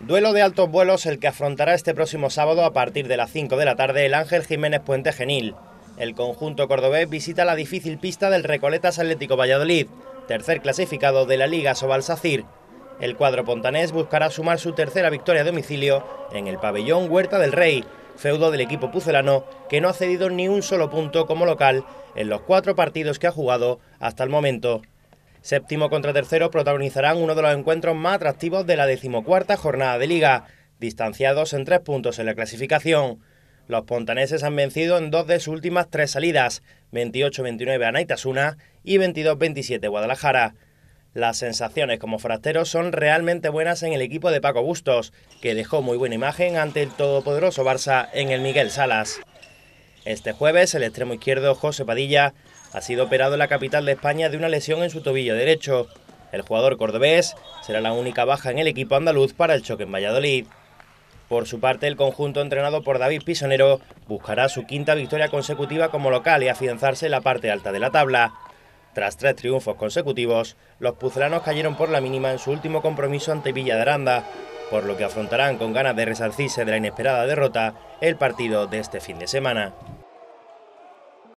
Duelo de altos vuelos el que afrontará este próximo sábado a partir de las 5 de la tarde el Ángel Jiménez Puente Genil. El conjunto cordobés visita la difícil pista del Recoletas Atlético Valladolid, tercer clasificado de la Liga Sobal Sacir. El cuadro pontanés buscará sumar su tercera victoria a domicilio en el pabellón Huerta del Rey, feudo del equipo pucelano que no ha cedido ni un solo punto como local en los cuatro partidos que ha jugado hasta el momento. Séptimo contra tercero protagonizarán uno de los encuentros más atractivos de la decimocuarta jornada de liga, distanciados en tres puntos en la clasificación. Los pontaneses han vencido en dos de sus últimas tres salidas, 28-29 a Naitasuna y 22-27 Guadalajara. Las sensaciones como forasteros son realmente buenas en el equipo de Paco Bustos, que dejó muy buena imagen ante el todopoderoso Barça en el Miguel Salas. Este jueves, el extremo izquierdo José Padilla ha sido operado en la capital de España de una lesión en su tobillo derecho. El jugador cordobés será la única baja en el equipo andaluz para el choque en Valladolid. Por su parte, el conjunto entrenado por David Pisonero buscará su quinta victoria consecutiva como local y afianzarse en la parte alta de la tabla. Tras tres triunfos consecutivos, los pucelanos cayeron por la mínima en su último compromiso ante Villa de Aranda, por lo que afrontarán con ganas de resarcirse de la inesperada derrota el partido de este fin de semana.